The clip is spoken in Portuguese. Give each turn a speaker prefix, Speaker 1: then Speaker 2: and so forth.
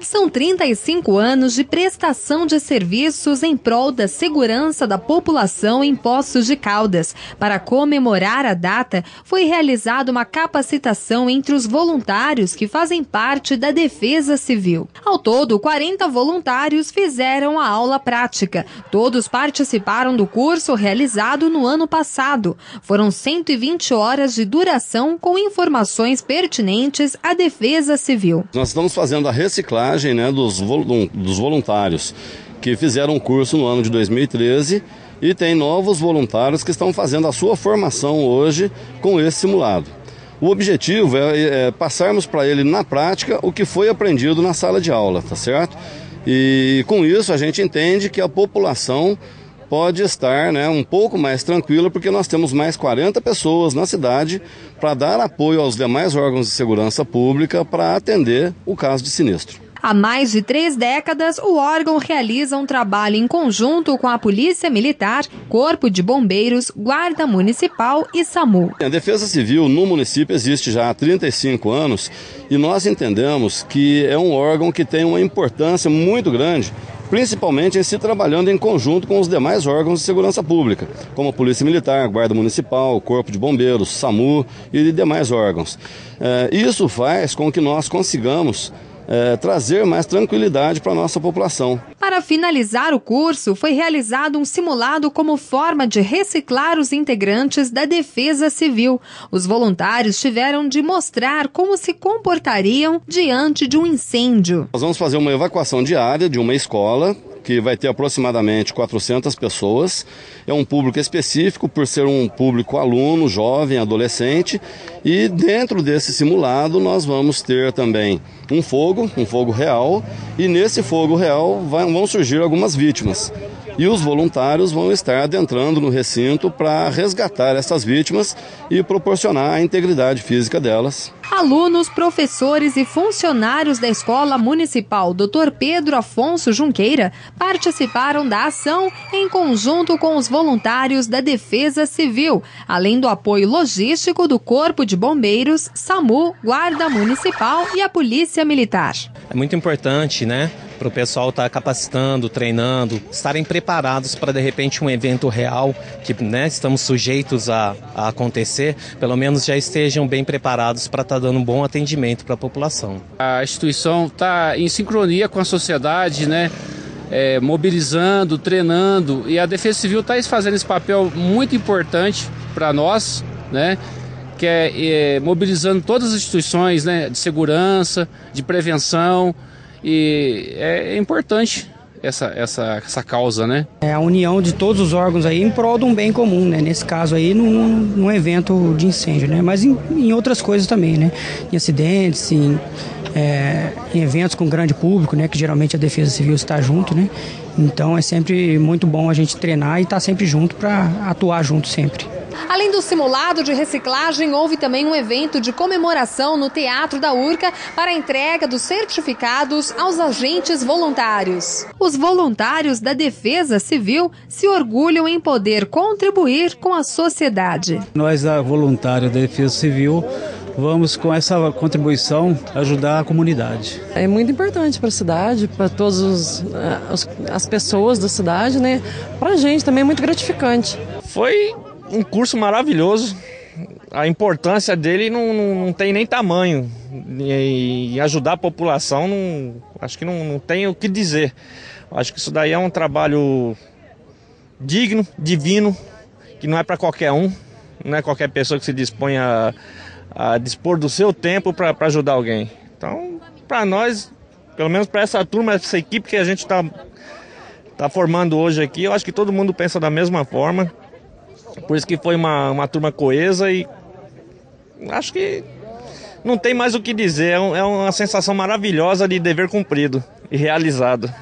Speaker 1: São 35 anos de prestação de serviços em prol da segurança da população em Poços de Caldas. Para comemorar a data, foi realizada uma capacitação entre os voluntários que fazem parte da Defesa Civil. Ao todo, 40 voluntários fizeram a aula prática. Todos participaram do curso realizado no ano passado. Foram 120 horas de duração com informações pertinentes à Defesa Civil.
Speaker 2: Nós estamos fazendo a reciclagem né, dos, dos voluntários que fizeram um curso no ano de 2013 e tem novos voluntários que estão fazendo a sua formação hoje com esse simulado. O objetivo é, é passarmos para ele na prática o que foi aprendido na sala de aula, tá certo? E com isso a gente entende que a população pode estar né, um pouco mais tranquila, porque nós temos mais 40 pessoas na cidade para dar apoio aos demais órgãos de segurança pública para atender o caso de sinistro.
Speaker 1: Há mais de três décadas, o órgão realiza um trabalho em conjunto com a Polícia Militar, Corpo de Bombeiros, Guarda Municipal e SAMU.
Speaker 2: A Defesa Civil no município existe já há 35 anos e nós entendemos que é um órgão que tem uma importância muito grande principalmente em se trabalhando em conjunto com os demais órgãos de segurança pública, como a Polícia Militar, Guarda Municipal, Corpo de Bombeiros, SAMU e demais órgãos. É, isso faz com que nós consigamos é, trazer mais tranquilidade para a nossa população.
Speaker 1: Para finalizar o curso, foi realizado um simulado como forma de reciclar os integrantes da Defesa Civil. Os voluntários tiveram de mostrar como se comportariam diante de um incêndio.
Speaker 2: Nós vamos fazer uma evacuação diária de uma escola que vai ter aproximadamente 400 pessoas. É um público específico por ser um público aluno, jovem, adolescente. E dentro desse simulado nós vamos ter também um fogo, um fogo real. E nesse fogo real vão surgir algumas vítimas e os voluntários vão estar adentrando no recinto para resgatar essas vítimas e proporcionar a integridade física delas.
Speaker 1: Alunos, professores e funcionários da Escola Municipal Dr. Pedro Afonso Junqueira participaram da ação em conjunto com os voluntários da Defesa Civil, além do apoio logístico do Corpo de Bombeiros, SAMU, Guarda Municipal e a Polícia Militar.
Speaker 3: É muito importante, né? Para o pessoal estar tá capacitando, treinando, estarem preparados para de repente um evento real que né, estamos sujeitos a, a acontecer, pelo menos já estejam bem preparados para estar tá dando um bom atendimento para a população.
Speaker 4: A instituição está em sincronia com a sociedade, né? É, mobilizando, treinando e a Defesa Civil está fazendo esse papel muito importante para nós, né? que é, é, mobilizando todas as instituições né, de segurança, de prevenção, e é importante essa, essa, essa causa, né?
Speaker 5: É a união de todos os órgãos aí em prol de um bem comum, né? Nesse caso aí, num, num evento de incêndio, né? Mas em, em outras coisas também, né? Em acidentes, em, é, em eventos com grande público, né? Que geralmente a Defesa Civil está junto, né? Então é sempre muito bom a gente treinar e estar tá sempre junto para atuar junto sempre.
Speaker 1: Além do simulado de reciclagem, houve também um evento de comemoração no Teatro da Urca para a entrega dos certificados aos agentes voluntários. Os voluntários da Defesa Civil se orgulham em poder contribuir com a sociedade.
Speaker 6: Nós, voluntários da Defesa Civil, vamos com essa contribuição ajudar a comunidade.
Speaker 7: É muito importante para a cidade, para todas as pessoas da cidade, né? Para a gente também é muito gratificante.
Speaker 3: Foi um curso maravilhoso. A importância dele não, não, não tem nem tamanho. E, e, ajudar a população, não, acho que não, não tem o que dizer. Acho que isso daí é um trabalho digno, divino, que não é para qualquer um, não é qualquer pessoa que se dispõe a, a dispor do seu tempo para ajudar alguém. Então, para nós, pelo menos para essa turma, essa equipe que a gente está tá formando hoje aqui, eu acho que todo mundo pensa da mesma forma. Por isso que foi uma, uma turma coesa e acho que não tem mais o que dizer. É, é uma sensação maravilhosa de dever cumprido e realizado.